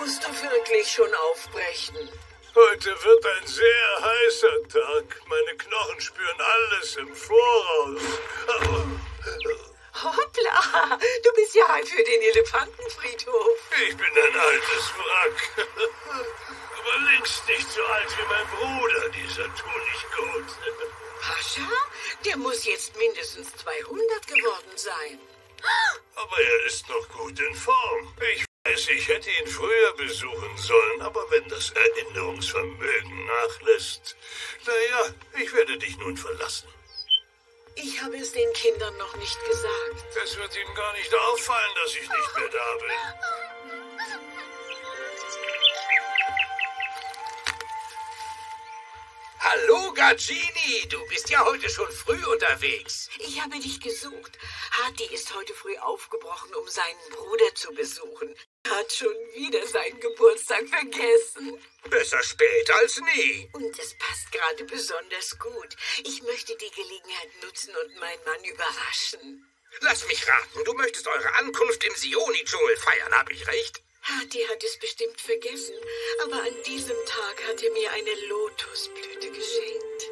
Musst du wirklich schon aufbrechen? Heute wird ein sehr heißer Tag. Meine Knochen spüren alles im Voraus. Hoppla, du bist ja reif für den Elefantenfriedhof. Ich bin ein altes Wrack. Aber längst nicht so alt wie mein Bruder. Dieser tut nicht gut. Pascha, der muss jetzt mindestens 200 geworden sein. Aber er ist noch gut in Form. Ich ich hätte ihn früher besuchen sollen, aber wenn das Erinnerungsvermögen nachlässt, naja, ich werde dich nun verlassen. Ich habe es den Kindern noch nicht gesagt. Es wird ihnen gar nicht auffallen, dass ich nicht mehr da bin. Hallo, Gagini. Du bist ja heute schon früh unterwegs. Ich habe dich gesucht. Hati ist heute früh aufgebrochen, um seinen Bruder zu besuchen. Hat schon wieder seinen Geburtstag vergessen. Besser spät als nie. Und es passt gerade besonders gut. Ich möchte die Gelegenheit nutzen und meinen Mann überraschen. Lass mich raten, du möchtest eure Ankunft im Sioni-Dschungel feiern, hab ich recht? Hati hat es bestimmt vergessen, aber an diesem Tag hat er mir eine Lotusblüte geschenkt.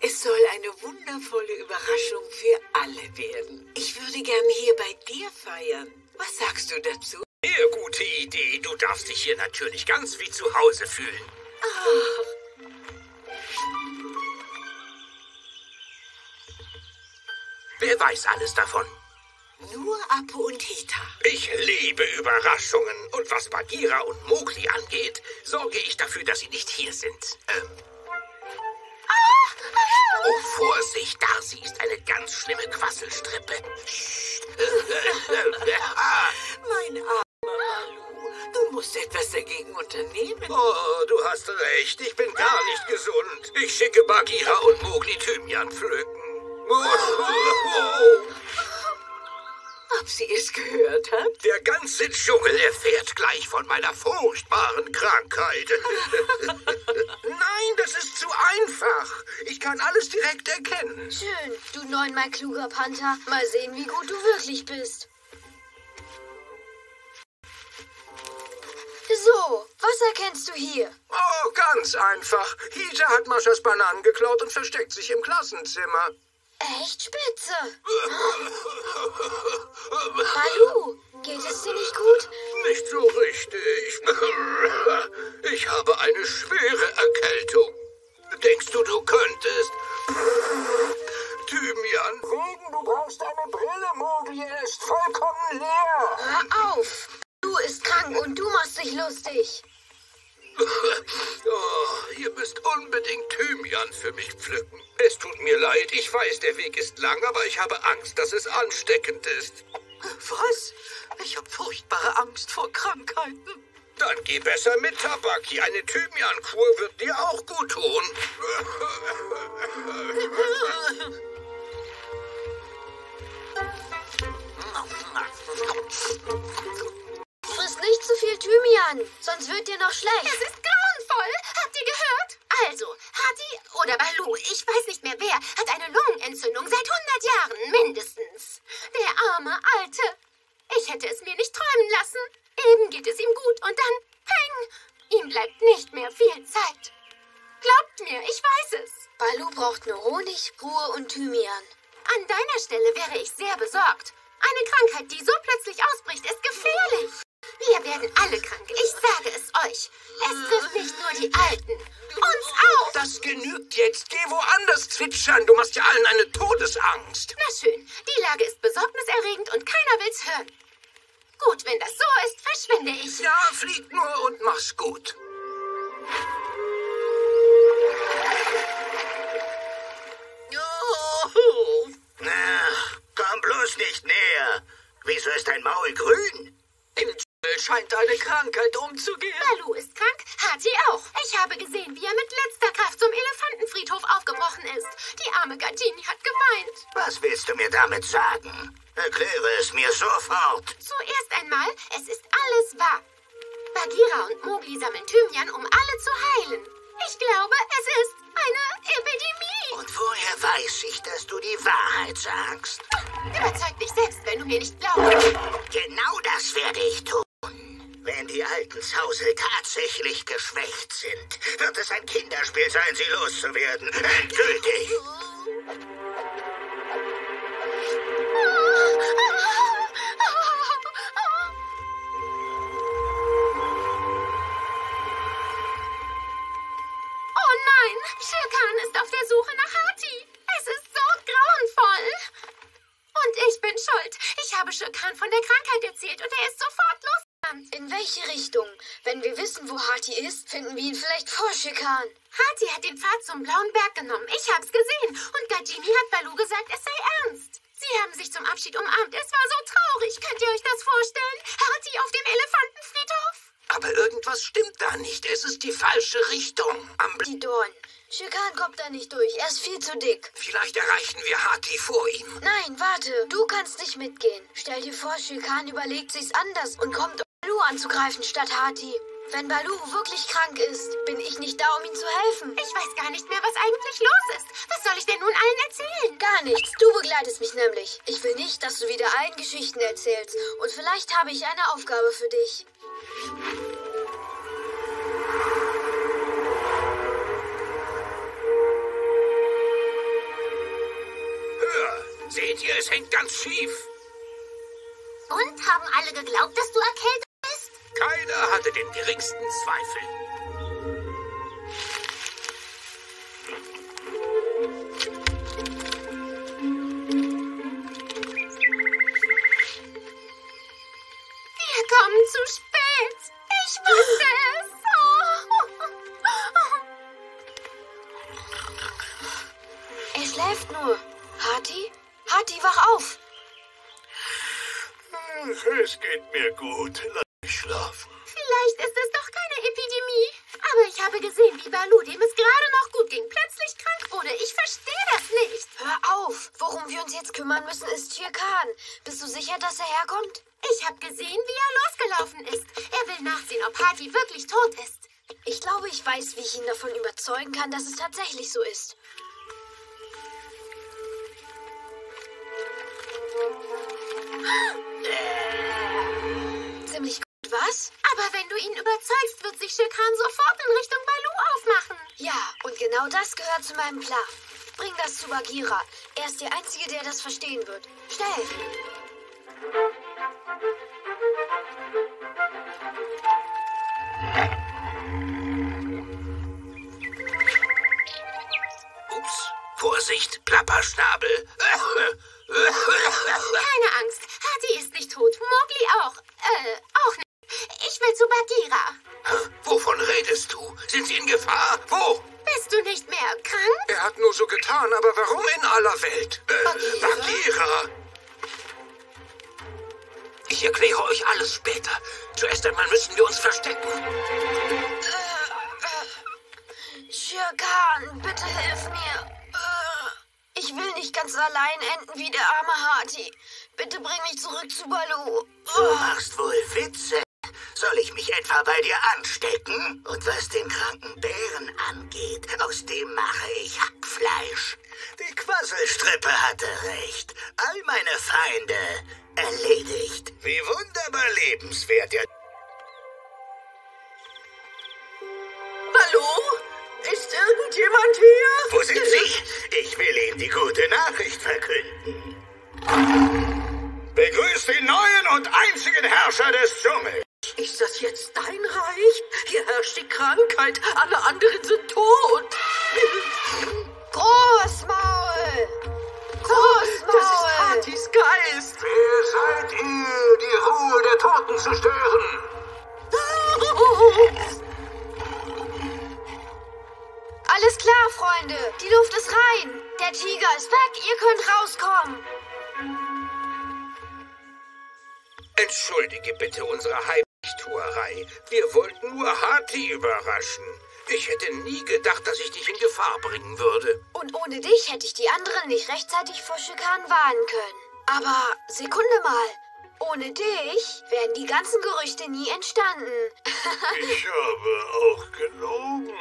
Es soll eine wundervolle Überraschung für alle werden. Ich würde gern hier bei dir feiern. Was sagst du dazu? Sehr gute Idee. Du darfst dich hier natürlich ganz wie zu Hause fühlen. Ach, Wer weiß alles davon? Nur Apu und Hita. Ich liebe Überraschungen. Und was Bagheera und Mowgli angeht, sorge ich dafür, dass sie nicht hier sind. Ähm. Oh, Vorsicht, Darcy ist eine ganz schlimme Quasselstrippe. Mein armer Malu, du musst etwas dagegen unternehmen. Oh, du hast recht. Ich bin gar nicht gesund. Ich schicke Bagheera und Mowgli Thymian pflücken. Ob sie es gehört hat? Der ganze Dschungel erfährt gleich von meiner furchtbaren Krankheit. Nein, das ist zu einfach. Ich kann alles direkt erkennen. Schön, du neunmal kluger Panther. Mal sehen, wie gut du wirklich bist. So, was erkennst du hier? Oh, ganz einfach. Hita hat Maschas Bananen geklaut und versteckt sich im Klassenzimmer. Echt spitze. Balu, geht es dir nicht gut? Nicht so richtig. Ich habe eine schwere Erkältung. Denkst du, du könntest? Thymian. Wegen, du brauchst eine Brille, Mowgli. Er ist vollkommen leer. Hör auf. Du ist krank und du machst dich lustig. Oh, ihr müsst unbedingt Thymian für mich pflücken. Es tut mir leid, ich weiß, der Weg ist lang, aber ich habe Angst, dass es ansteckend ist. Was? Ich habe furchtbare Angst vor Krankheiten. Dann geh besser mit Tabaki. Eine Thymiankur wird dir auch gut tun. Friss nicht zu viel Thymian, sonst wird dir noch schlecht. Es ist grauenvoll. Habt ihr gehört? Also, Hati oder Balu, ich weiß nicht mehr wer, hat eine Lungenentzündung seit 100 Jahren mindestens. Der arme Alte. Ich hätte es mir nicht träumen lassen. Eben geht es ihm gut und dann, peng, ihm bleibt nicht mehr viel Zeit. Glaubt mir, ich weiß es. Balu braucht nur Honig, Ruhe und Thymian. An deiner Stelle wäre ich sehr besorgt. Eine Krankheit, die so plötzlich ausbricht, ist gefährlich. Wir werden alle krank, ich sage es euch. Es trifft nicht nur die Alten, uns auch. Das genügt jetzt. Geh woanders zwitschern. Du machst ja allen eine Todesangst. Na schön, die Lage ist besorgniserregend und keiner will's hören. Gut, wenn das so ist, verschwinde ich. Ja, flieg nur und mach's gut. Juhu. Bloß nicht näher. Wieso ist dein Maul grün? Im Dschungel scheint eine Krankheit umzugehen. Balu ist krank, Hati auch. Ich habe gesehen, wie er mit letzter Kraft zum Elefantenfriedhof aufgebrochen ist. Die arme Gardini hat geweint. Was willst du mir damit sagen? Erkläre es mir sofort. Zuerst einmal, es ist alles wahr. Bagheera und Mowgli sammeln Thymian, um alle zu heilen. Ich glaube, es ist eine Epidemie. Und woher weiß ich, dass du die Wahrheit sagst? Überzeug dich selbst, wenn du mir nicht glaubst. Genau das werde ich tun. Wenn die alten Zausel tatsächlich geschwächt sind, wird es ein Kinderspiel sein, sie loszuwerden. Endgültig. Schikan. Hati hat den Pfad zum Blauen Berg genommen. Ich hab's gesehen. Und Gajini hat Balu gesagt, es sei ernst. Sie haben sich zum Abschied umarmt. Es war so traurig. Könnt ihr euch das vorstellen? Hati auf dem Elefantenfriedhof? Aber irgendwas stimmt da nicht. Es ist die falsche Richtung. Am Die Dorn. Schikan kommt da nicht durch. Er ist viel zu dick. Vielleicht erreichen wir Hati vor ihm. Nein, warte. Du kannst nicht mitgehen. Stell dir vor, Schikan überlegt sich's anders und kommt, um Balu anzugreifen statt Hati. Wenn Balu wirklich krank ist, bin ich nicht da, um ihm zu helfen. Ich weiß gar nicht mehr, was eigentlich los ist. Was soll ich denn nun allen erzählen? Gar nichts. Du begleitest mich nämlich. Ich will nicht, dass du wieder allen Geschichten erzählst. Und vielleicht habe ich eine Aufgabe für dich. Hör, seht ihr, es hängt ganz schief. Und haben alle geglaubt, dass du erkältet bist? Keiner hatte den geringsten Zweifel. Wir kommen zu spät. Ich wusste es. Oh. Er schläft nur. Hati? Hati, wach auf. Es geht mir gut. Lass mich schlafen. Vielleicht ist es doch keine Epidemie. Aber ich habe gesehen, wie Balu, dem es gerade noch gut ging, plötzlich krank wurde. Ich verstehe das nicht. Hör auf. Worum wir uns jetzt kümmern müssen, ist Shirkan. Bist du sicher, dass er herkommt? Ich habe gesehen, wie er losgelaufen ist. Er will nachsehen, ob Hati wirklich tot ist. Ich glaube, ich weiß, wie ich ihn davon überzeugen kann, dass es tatsächlich so ist. Ihn überzeugst, wird sich Shirkan sofort in Richtung Balu aufmachen. Ja, und genau das gehört zu meinem Plan. Bring das zu Bagheera. Er ist der Einzige, der das verstehen wird. Schnell! Ups, Vorsicht, Plapperschnabel. Getan, aber warum in aller Welt? Äh, Bagheera? Ich erkläre euch alles später. Zuerst einmal müssen wir uns verstecken. Shirkan, bitte hilf mir. Äh, Ich will nicht ganz allein enden wie der arme Hati. Bitte bring mich zurück zu Balu. Du machst wohl Witze. Soll ich mich etwa bei dir anstecken? Und was den kranken Bären angeht, aus dem mache ich Hackfleisch. Die Quasselstrippe hatte recht. All meine Feinde erledigt. Wie wunderbar lebenswert der... Hallo? Ist irgendjemand hier? Wo sind Sie? Ich will Ihnen die gute Nachricht verkünden. Begrüßt den neuen und einzigen Herrscher des Dschungels. Ist das jetzt dein Reich? Hier herrscht die Krankheit. Alle anderen sind tot. Großmaul! Großmaul! Das ist Hatis Geist. Wer seid ihr, die Ruhe der Toten zu stören? Alles klar, Freunde. Die Luft ist rein. Der Tiger ist weg. Ihr könnt rauskommen. Entschuldige bitte unsere Heimlichtuerei. Wir wollten nur Hati überraschen. Ich hätte nie gedacht, dass ich dich in Gefahr bringen würde. Und ohne dich hätte ich die anderen nicht rechtzeitig vor Schikan warnen können. Aber Sekunde mal. Ohne dich wären die ganzen Gerüchte nie entstanden. Ich habe auch gelogen.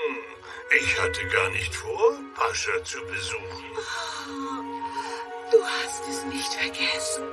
Ich hatte gar nicht vor, Pascha zu besuchen. Du hast es nicht vergessen.